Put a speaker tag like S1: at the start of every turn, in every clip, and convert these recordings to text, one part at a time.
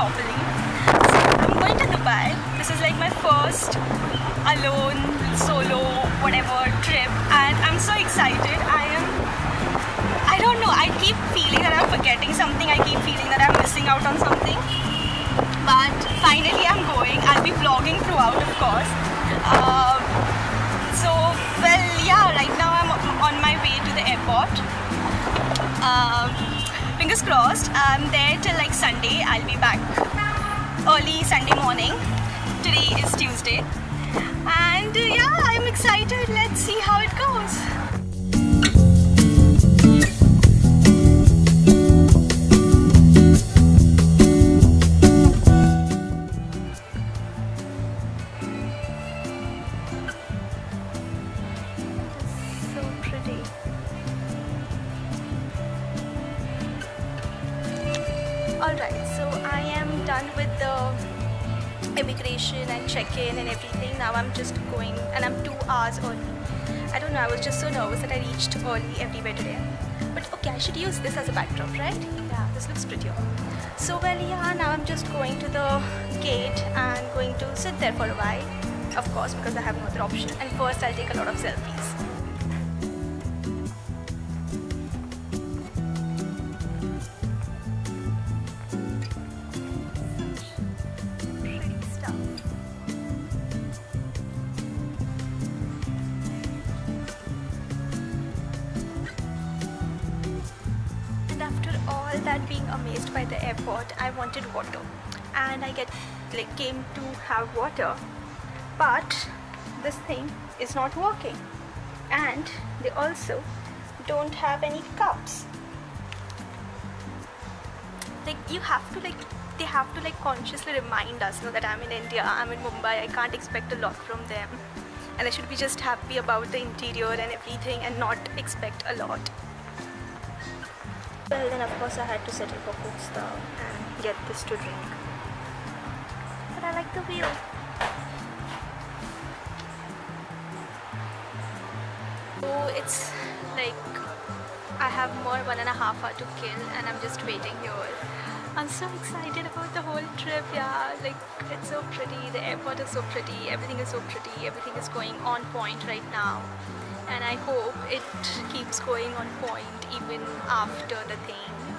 S1: properly. So I'm going to Dubai. This is like my first alone, solo, whatever trip, and I'm so excited. I am. I don't know. I keep feeling that I'm forgetting something. I keep feeling that I'm missing out on something. But finally, I'm going. I'll be vlogging throughout, of course. Um, so, well, yeah. Right now, I'm on my way to the airport. Um, fingers crossed. I'm there till like Sunday. I'll be back early Sunday morning. Today is Tuesday. And uh, yeah, I'm excited. Let's see how was just so nervous that I reached early everywhere today. But okay, I should use this as a backdrop, right? Yeah, this looks prettier. So well yeah, now I'm just going to the gate and going to sit there for a while. Of course, because I have no other option. And first I'll take a lot of selfies. I get like came to have water. But this thing is not working. And they also don't have any cups. Like you have to like they have to like consciously remind us you know, that I'm in India, I'm in Mumbai, I can't expect a lot from them. And I should be just happy about the interior and everything and not expect a lot. Well, then of course I had to settle for Coke Star and get this to drink. Like the view. So it's like I have more one and a half hour to kill and I'm just waiting here. I'm so excited about the whole trip, yeah. Like it's so pretty, the airport is so pretty, everything is so pretty, everything is going on point right now. And I hope it keeps going on point even after the thing.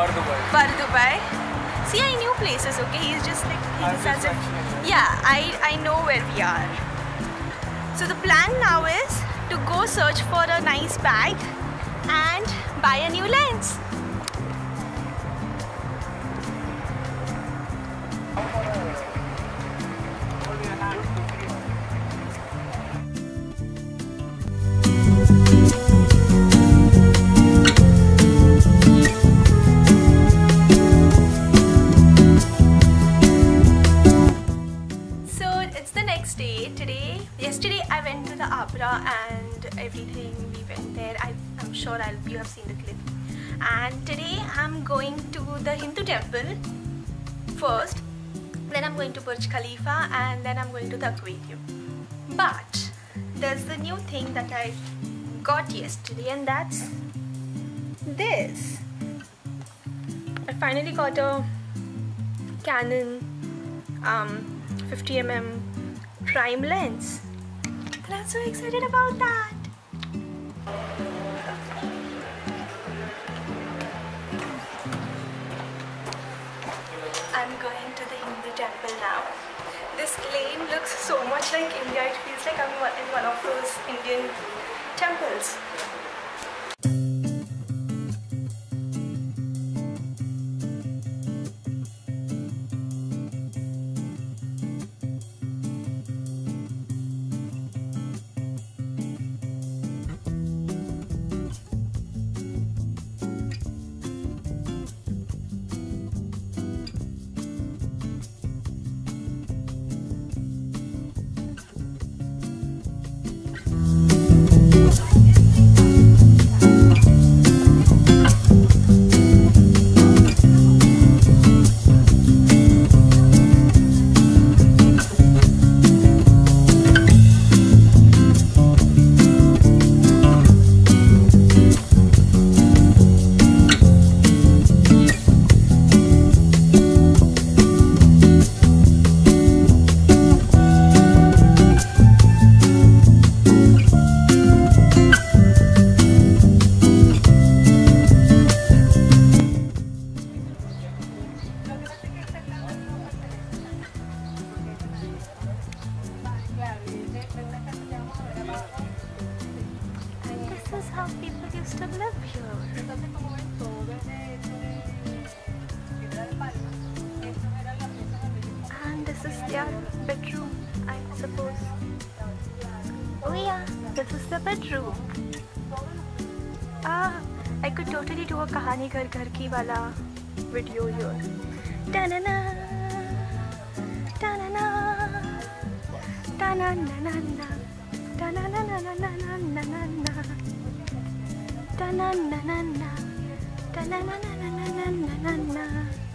S1: Bur Dubai. See, I knew places. Okay, he's just like he's as a... yeah, I I know where we are. So the plan now is to go search for a nice bag and buy a new lens. You have seen the clip. And today I'm going to the Hindu temple first, then I'm going to Burj Khalifa, and then I'm going to the aquarium. But there's the new thing that I got yesterday, and that's this. I finally got a Canon um, 50mm prime lens. And I'm so excited about that. This lane looks so much like India. It feels like I'm in one of those Indian temples. I could totally do a कहानी घर घर की वाला video here. Da na na, da na na, da na na na na, da na na na na na na na na na, da na na na na, da na na na na na na na na.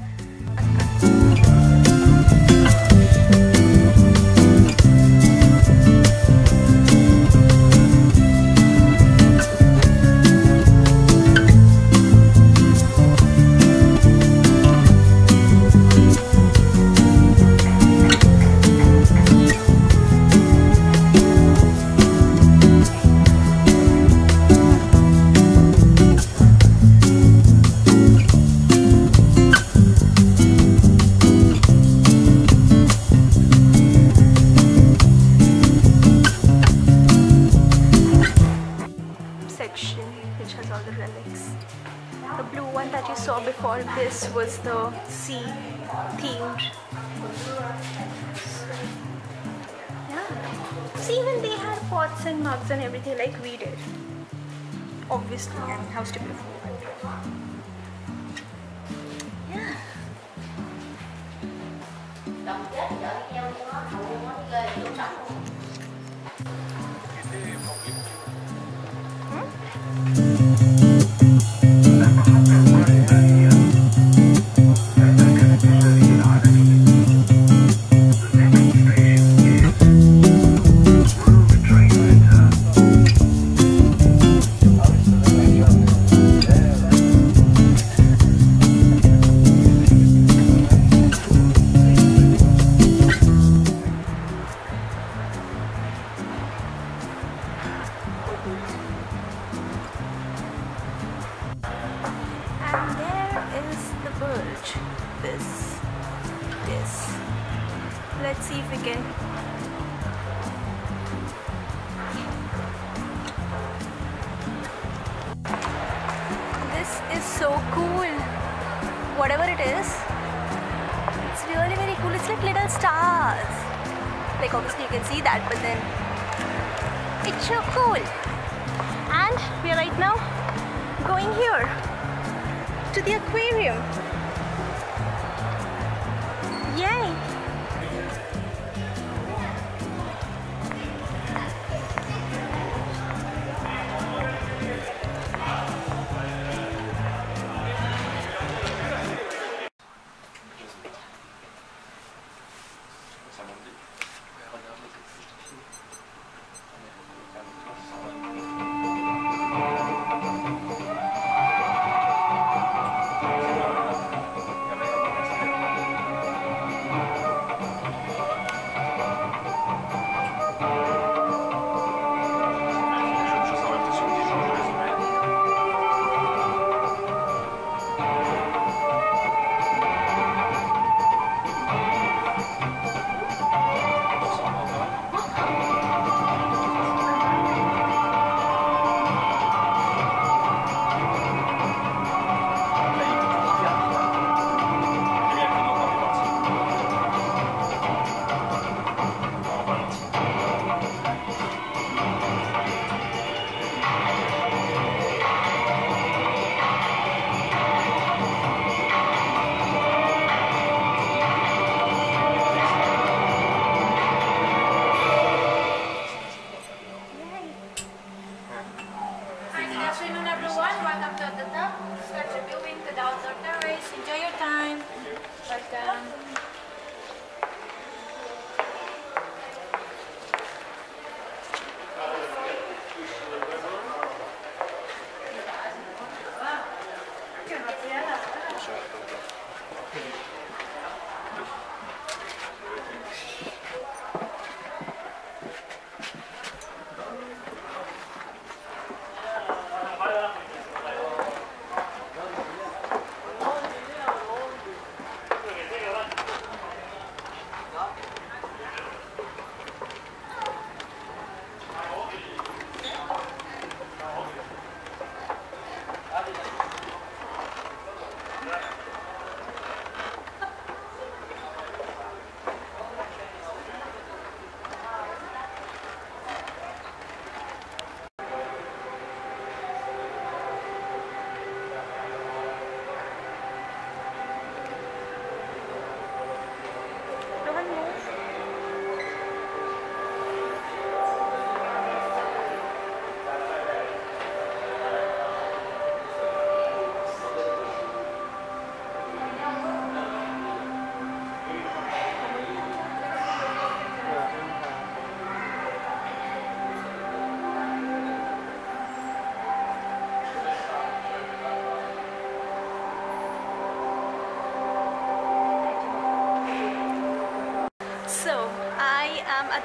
S1: Themed. Yeah. See, even they had pots and mugs and everything like we did. Obviously, I mean, how stupid. This is so cool. Whatever it is, it's really very cool. It's like little stars. Like obviously you can see that, but then it's so cool. And we are right now going here to the aquarium. Yay!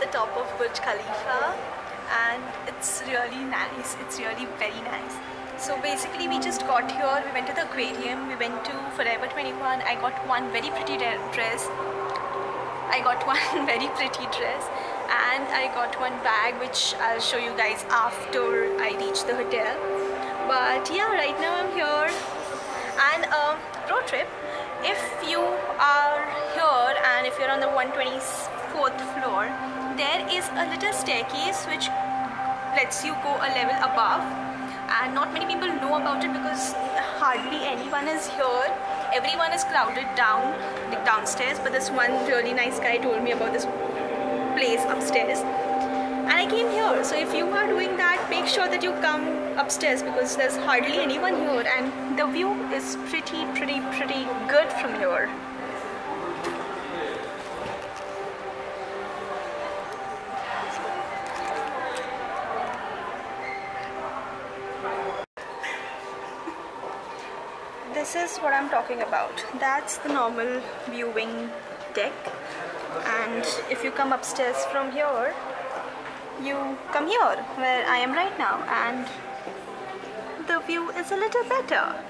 S2: The
S1: top of Burj Khalifa and it's really nice. It's really very nice. So basically we just got here, we went to the aquarium, we went to Forever 21. I got one very pretty dress. I got one very pretty dress and I got one bag which I'll show you guys after I reach the hotel. But yeah, right now I'm here and um, road trip if you are here and if you're on the 124th floor there is a little staircase which lets you go a level above and not many people know about it because hardly anyone is here everyone is crowded down like downstairs but this one really nice guy told me about this place upstairs and I came here. So if you are doing that, make sure that you come upstairs because there's hardly anyone here and the view is pretty, pretty, pretty good from here. This is what I'm talking about. That's the normal viewing deck and if you come upstairs from here you come here where I am right now and the view is a little better.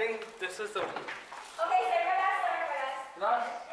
S3: think this is the.
S2: Okay, so everyone
S4: else, everyone else. Last.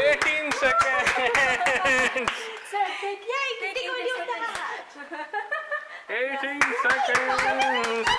S3: 18 seconds. 18 seconds.